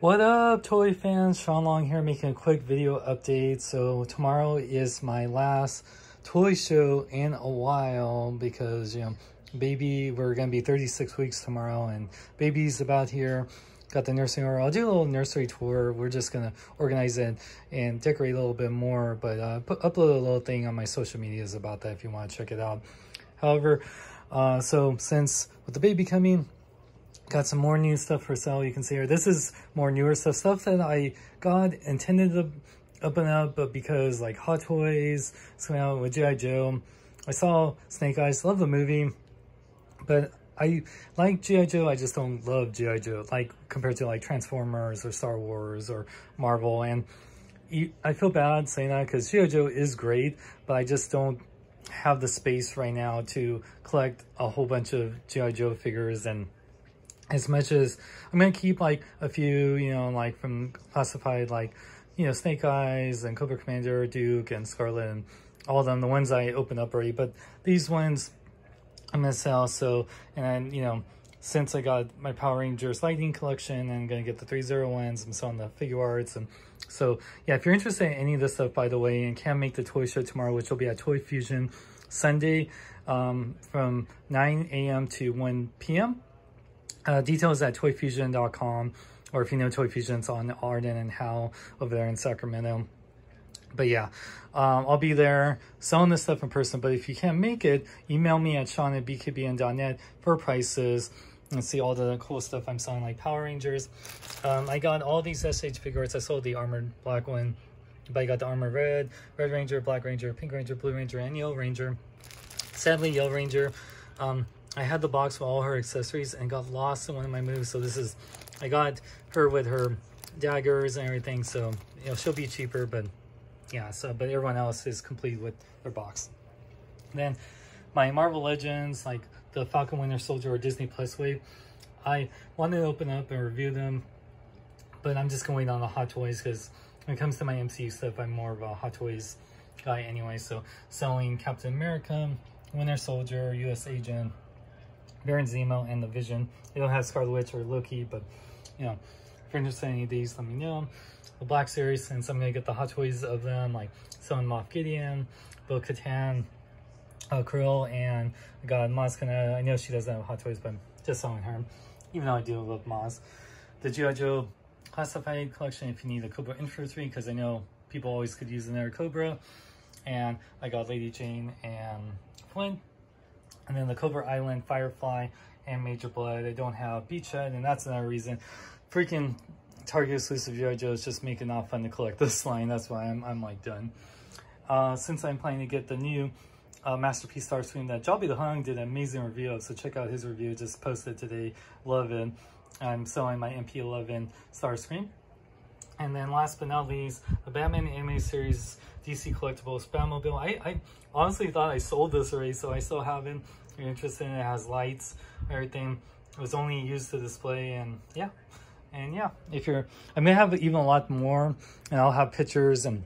What up, toy fans? Sean Long here making a quick video update. So tomorrow is my last toy show in a while because, you know, baby, we're going to be 36 weeks tomorrow and baby's about here. Got the nursery tour. I'll do a little nursery tour. We're just going to organize it and decorate a little bit more, but uh, put, upload a little thing on my social medias about that if you want to check it out. However, uh, so since with the baby coming, Got some more new stuff for sale. You can see here. This is more newer stuff. Stuff that I got intended to open up, but because like Hot Toys is coming out with G.I. Joe. I saw Snake Eyes. Love the movie. But I like G.I. Joe. I just don't love G.I. Joe. Like compared to like Transformers or Star Wars or Marvel. And I feel bad saying that because G.I. Joe is great, but I just don't have the space right now to collect a whole bunch of G.I. Joe figures and as much as I'm going to keep like a few, you know, like from classified, like, you know, Snake Eyes and Cobra Commander, Duke and Scarlet and all of them, the ones I opened up already. But these ones I'm going to sell. So, and you know, since I got my Power Rangers Lightning collection I'm going to get the 301s, I'm selling the Figuarts. And so, yeah, if you're interested in any of this stuff, by the way, and can make the toy show tomorrow, which will be at Toy Fusion Sunday um, from 9 a.m. to 1 p.m. Uh, details at toyfusion.com or if you know Toy Fusion, it's on Arden and Howe over there in Sacramento. But yeah, um, I'll be there selling this stuff in person. But if you can't make it, email me at sean at bkbn.net for prices and see all the cool stuff I'm selling, like Power Rangers. Um, I got all these SH figures. I sold the armored black one, but I got the armored red, red ranger, black ranger, pink ranger, blue ranger, and yellow ranger. Sadly, yellow ranger um, I had the box with all her accessories and got lost in one of my moves. So this is, I got her with her daggers and everything. So, you know, she'll be cheaper, but yeah, so, but everyone else is complete with their box. then my Marvel Legends, like the Falcon Winter Soldier or Disney Plus wave, I wanted to open up and review them, but I'm just going to wait on the Hot Toys because when it comes to my MCU stuff, I'm more of a Hot Toys guy anyway. So selling Captain America, Winter Soldier, US Agent, Baron Zemo and the Vision. They don't have Scarlet Witch or Loki, but you know, if you're interested in any of these, let me know. The Black Series, since I'm gonna get the Hot Toys of them, like selling Moff Gideon, Bo Katan, uh, Krill, and I got Maz Kanata. I know she doesn't have Hot Toys, but I'm just selling her, even though I do love Maz. The G.I. Joe Classified Collection, if you need a Cobra Infantry, because I know people always could use another Cobra. And I got Lady Jaye and Flint and then the Cobra Island, Firefly, and Major Blood. I don't have Beachhead, and that's another reason. Freaking Target exclusive G.I. Is just making not fun to collect this line. That's why I'm, I'm like done. Uh, since I'm planning to get the new uh, Masterpiece Starscream that Jobby the Hong did an amazing review of, so check out his review, just posted today, love it. I'm selling my MP11 Starscream. And then last but not least, the Batman Anime Series DC Collectibles Batmobile. I, I honestly thought I sold this already, so I still have it. If you're interested in it, it has lights, everything. It was only used to display, and yeah. And yeah, if you're, I may have even a lot more, and I'll have pictures and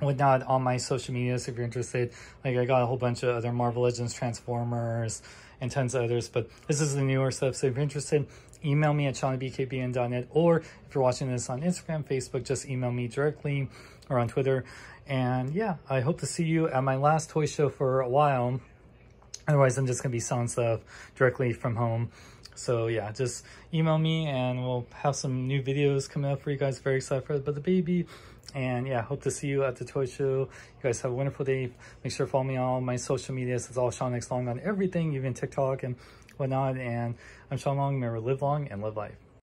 whatnot on my social medias if you're interested. Like I got a whole bunch of other Marvel Legends, Transformers, and tons of others, but this is the newer stuff. So if you're interested, email me at seanbkbn.net, or if you're watching this on Instagram, Facebook, just email me directly or on Twitter. And yeah, I hope to see you at my last toy show for a while. Otherwise, I'm just going to be selling stuff directly from home. So yeah, just email me and we'll have some new videos coming up for you guys. Very excited for about the baby. And yeah, hope to see you at the toy show. You guys have a wonderful day. Make sure to follow me on all my social medias. It's all Sean X Long on everything, even TikTok and whatnot. And I'm Sean Long. Remember, live long and live life.